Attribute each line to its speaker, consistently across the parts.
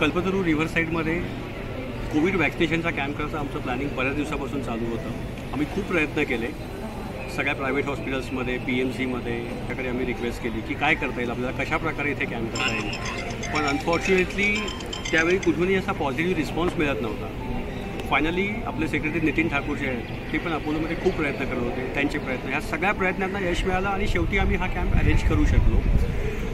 Speaker 1: Kalpataru रिव्हरसाईडमध्ये Covid वॅक्सिनेशनचा camp करायचं आमचं planning बऱ्याच दिवसापासून चालू होतं. आम्ही खूप प्रयत्न केले. सगळ्या प्रायव्हेट हॉस्पिटल्समध्ये पी एम सीमध्ये त्याकडे आम्ही रिक्वेस्ट केली की काय करता येईल आपल्याला कशाप्रकारे इथे कॅम्प करता येईल. पण अनफॉर्च्युनेटली त्यावेळी कुठूनही असा पॉझिटिव्ह रिस्पॉन्स मिळत नव्हता. फायनली आपले सेक्रेटरी नितीन ठाकूर जे आहेत ते पण अपोलोमध्ये खूप प्रयत्न करत होते त्यांचे प्रयत्न. ह्या सगळ्या प्रयत्नांना यश मिळालं आणि शेवटी आम्ही हा कॅम्प अरेंज करू शकलो.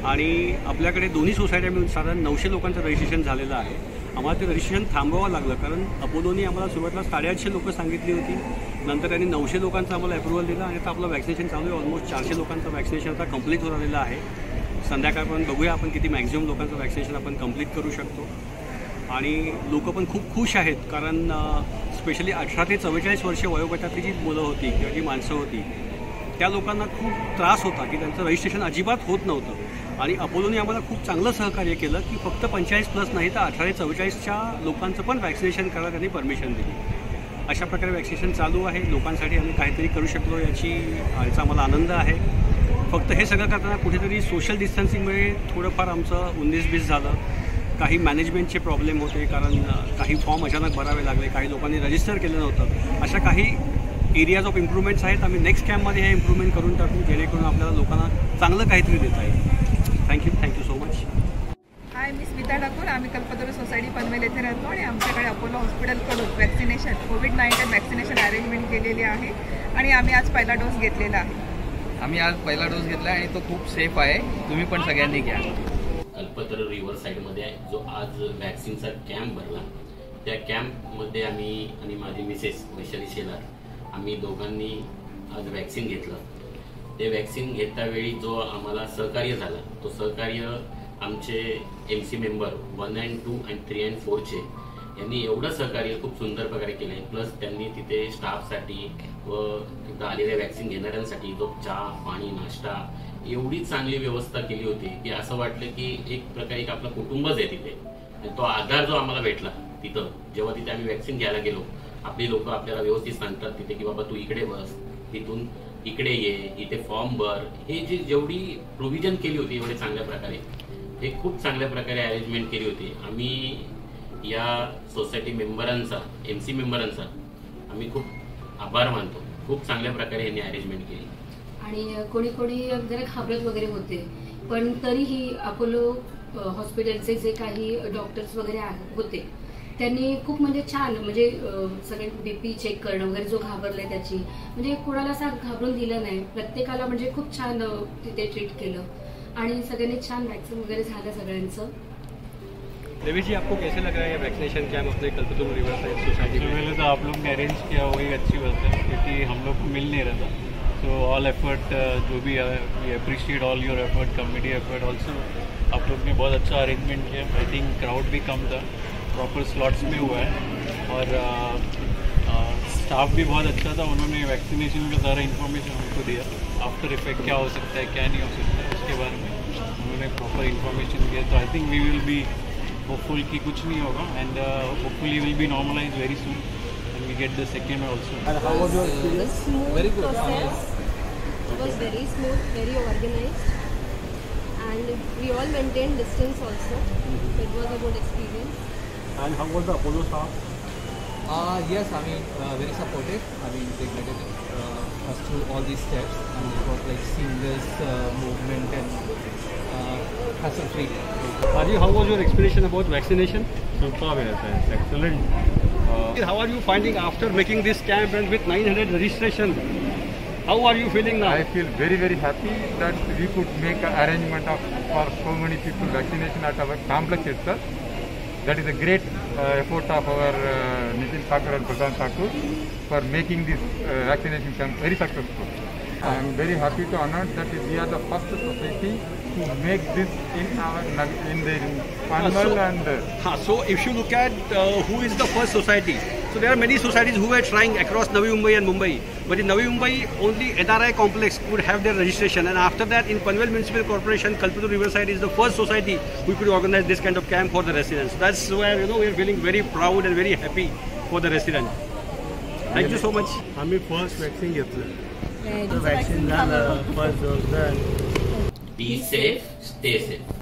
Speaker 1: आणि आपल्याकडे दोन्ही सोसायट्या मिळून साधारण नऊशे लोकांचं रजिस्ट्रेशन झालेलं आहे. आम्हाला ते रजिस्ट्रेशन थांबवावं लागलं कारण अपोलोनी आम्हाला सुरुवातीला साडेआठशे लोकं सांगितली होती. नंतर त्यांनी नऊशे लोकांचं आम्हाला अप्रुव्हल दिलं आणि आता आपलं वॅक्सिनेशन चालू आहे. ऑलमोस्ट चारशे लोकांचं वॅक्सिनेशन आता कंप्लीट होत आलेलं आहे. संध्याकाळपर्यंत बघूया आपण किती मॅक्झिमम लोकांचं वॅक्सिनेशन आपण कंप्लीट करू शकतो. आणि लोक पण खूप खुश आहेत कारण स्पेशली अठरा ते चव्वेचाळीस वर्ष वयोगटातली जी मुलं होती किंवा जी माणसं होती त्या लोकांना खूप त्रास होता की त्यांचं रजिस्ट्रेशन अजिबात होत नव्हतं. आणि अपोलोने आम्हाला खूप चांगलं सहकार्य केलं की फक्त पंचेचाळीस प्लस नाही तर अठरा ते चव्वेचाळीसच्या लोकांचं पण वॅक्सिनेशन करायला त्यांनी परमिशन दिली. अशा प्रकारे वॅक्सिनेशन चालू आहे. लोकांसाठी आम्ही काहीतरी करू शकलो याची याचा आम्हाला आनंद आहे. फक्त हे सगळं करताना कुठेतरी सोशल डिस्टन्सिंगमुळे थोडंफार आमचं उन्नीस बीस झालं. काही मॅनेजमेंटचे प्रॉब्लेम होते कारण काही फॉर्म अचानक भरावे लागले. काही लोकांनी रजिस्टर केलं नव्हतं. अशा काही एरियाज ऑफ इम्प्रुव्हमेंट्स आहेत. आम्ही नेक्स्ट कॅम्पमध्ये हे इम्प्रूव्हमेंट करून टाकू जेणेकरून आपल्याला लोकांना चांगलं काहीतरी देता येईल. Thank you thank you
Speaker 2: so much hi मी स्मिता ठाकूर आम्ही कल्पतरू सोसायटी पनवेल येथे राहतो आणि आमच्याकडे Apollo हॉस्पिटलकडून vaccination covid nineteen vaccination arrangement केलेली आहे आणि आम्ही आज पहिला डोस घेतलेला आहे.
Speaker 3: आम्ही आज पहिला डोस घेतला आणि तो खूप सेफ आहे. तुम्ही पण सगळ्यांनी घ्या.
Speaker 4: कल्पतरू रिव्हर साईडमध्ये जो आज वॅक्सिनचा कॅम्प भरला. त्या कॅम्पमध्ये आम्ही आणि माझी मिसेस वैशाली शेलार आम्ही दोघांनी आज वॅक्सिन घेतलं. ते वॅक्सिन घेतावेळी जो आम्हाला सहकार्य झाला तो सहकार्य आमचे M C member one and two and three and फोरचे यांनी एवढं सहकार्य खूप सुंदर प्रकारे केलं आहे प्लस त्यांनी तिथे स्टाफसाठी व तिथं आलेल्या वॅक्सिन घेणाऱ्यांसाठी जो चहा पाणी नाश्ता एवढी चांगली व्यवस्था केली होती की असं वाटलं की एक प्रकारे एक आपलं कुटुंबच आहे तिथे. तो आधार जो आम्हाला भेटला तिथं जेव्हा तिथे आम्ही वॅक्सिन घ्यायला गेलो आपली लोक आपल्याला व्यवस्थित सांगतात तिथे की बाबा तू इकडे बस तिथून इकडे ये इथे फॉर्म भर. हे जी जेवढी प्रोव्हिजन केली होती एवढे चांगल्या प्रकारे हे खूप चांगल्या प्रकारे अरेंजमेंट केली होती. आम्ही या सोसायटी मेंबरांचा एम सी मेंबरांचा आम्ही खूप आभार मानतो. खूप चांगल्या प्रकारे यांनी अरेंजमेंट केली.
Speaker 5: आणि कोणी कोणी जरा घाबरत वगैरे होते पण तरीही अपोलो हॉस्पिटलचे जे काही डॉक्टर्स वगैरे होते त्यांनी खूप म्हणजे छान म्हणजे सगळे बीपी चेक करणं वगैरे जो घाबरलाय त्याची म्हणजे कोणाला असं घाबरून दिलं नाही. प्रत्येकाला म्हणजे खूप छान तिथे ट्रीट केलं. आणि सगळ्यांनी छान वॅक्सिन वगैरे झालं सगळ्यांचं.
Speaker 1: जी आपको कैसे लग रहा है वैक्सीनेशन कैंप अपने कल्पतरू रिवर साइड सोसाइटी में
Speaker 6: पहले तो आप लोग ने अरेंज किया वही अच्छी बात है क्योंकि हम लोग को मिल नहीं रहा था। तो ऑल एफर्ट जो भी we appreciate all your effort community effort also आप लोग ने बहुत अच्छा अरेंजमेंट किया। आई थिंक क्राउड भी कम था। प्रॉपर स्लॉट्स में हुआ है। और uh, uh, स्टाफ भी बहुत अच्छा था। उन्होंने वैक्सीनेशन का सारा इन्फॉर्मेशन हमको दिया। आफ्टर इफ़ेक्ट क्या हो सकता है क्या नहीं हो सकता है उसके बारे में उन्होंने प्रॉपर इन्फॉर्मेशन दिया। तो I think we will be hopeful कि कुछ नहीं होगा। And hopeful will be normalize very soon and we get the second also
Speaker 7: And we all maintained distance also. Mm-hmm. It was a good experience.
Speaker 1: And how was the Apollo staff?
Speaker 8: Uh, yes, I mean, uh, very supportive. I mean, they guided uh, us through all these steps, and it was like seamless uh, movement and uh, hassle-free.
Speaker 1: Rajiv, how was your explanation about vaccination?
Speaker 6: Superb, yes, excellent.
Speaker 1: Uh, how are you finding after making this camp and with 900 registration? How are you feeling now?
Speaker 9: I feel very very happy that we could make an arrangement of for so many people vaccination at our complex itself. That is a great uh, effort of our uh, Nitin Thakur and Pradhan Thakur for making this uh, vaccination camp very successful. I am very happy to announce that we are the first society to make this in our in the Panmal
Speaker 1: so,
Speaker 9: and.
Speaker 1: Uh, so if you look at uh, who is the first society, so there are many societies who are trying across Navi Mumbai and Mumbai. But in Navi Mumbai, only NRI complex would have their registration, and after that, in Panvel Municipal Corporation, Kalpatu Riverside is the first society who could organize this kind of camp for the residents. That's where you know we are feeling very proud and very happy for the residents. Thank you so much.
Speaker 6: आम्ही first vaccine घेतलं vaccine झालं first dose
Speaker 4: be safe stay safe